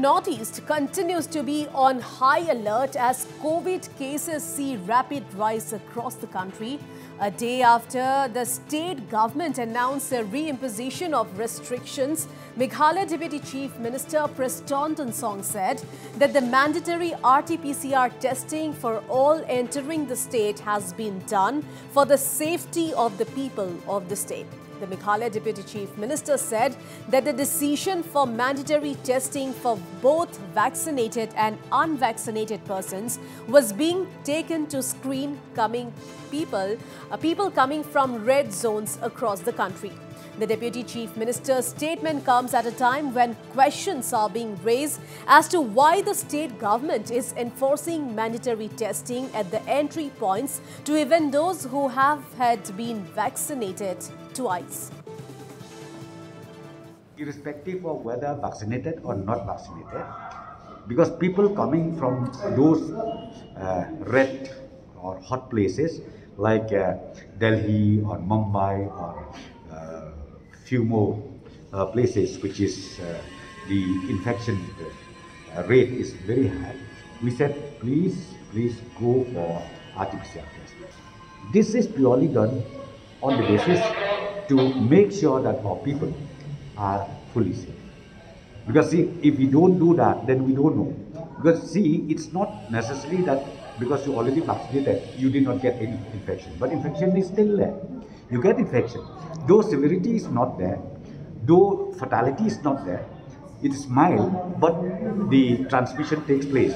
Northeast continues to be on high alert as COVID cases see rapid rise across the country. A day after the state government announced a reimposition of restrictions, Meghalaya Deputy Chief Minister Prestone Tynsong said that the mandatory RT-PCR testing for all entering the state has been done for the safety of the people of the state. The Meghalaya Deputy Chief Minister said that the decision for mandatory testing for both vaccinated and unvaccinated persons was being taken to screen coming people, uh, people coming from red zones across the country. The Deputy Chief Minister's statement comes at a time when questions are being raised as to why the state government is enforcing mandatory testing at the entry points to even those who have had been vaccinated twice. irrespective of whether vaccinated or not vaccinated, because people coming from those uh, red or hot places like uh, Delhi or Mumbai or uh, few more uh, places which is uh, the infection uh, rate is very high, we said please, please go for RT-PCR test. This is purely done on the basis to make sure that our people are fully safe. Because see, if we don't do that, then we don't know. Because see, it's not necessary that because you already vaccinated, you did not get any infection. But infection is still there. You get infection. Though severity is not there, though fatality is not there, it is mild, but the transmission takes place.